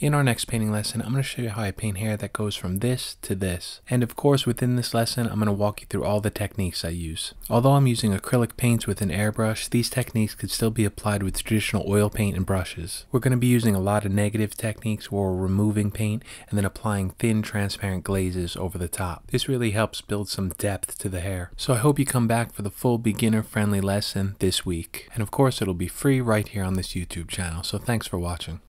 In our next painting lesson, I'm going to show you how I paint hair that goes from this to this. And of course, within this lesson, I'm going to walk you through all the techniques I use. Although I'm using acrylic paints with an airbrush, these techniques could still be applied with traditional oil paint and brushes. We're going to be using a lot of negative techniques where we're removing paint and then applying thin transparent glazes over the top. This really helps build some depth to the hair. So I hope you come back for the full beginner friendly lesson this week. And of course, it'll be free right here on this YouTube channel. So thanks for watching.